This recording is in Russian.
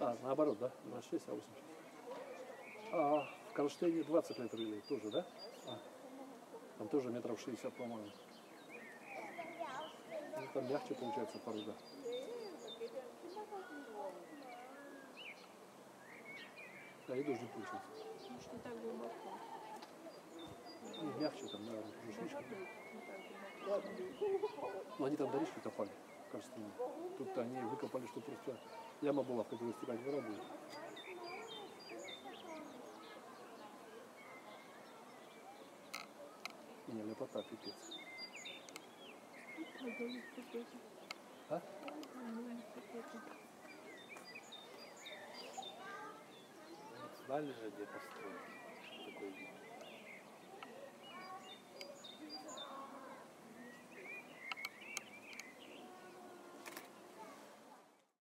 А, наоборот, да? 26, а 86. А в Кронштейне 20 метров или тоже, да? А, там тоже метров 60, по-моему. Ну, там мягче получается порода. Да, и должен получается. Может, не так глубоко. Ну, мягче там, наверное, так глубоко. Ну, они там дорожки копали, Кронштейне. Тут они выкопали, что просто яма была, в которой стекать вода будет. Не, лепота, пипец. А? Знали где построить.